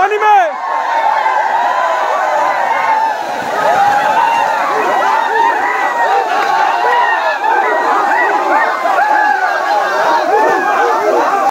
Anime!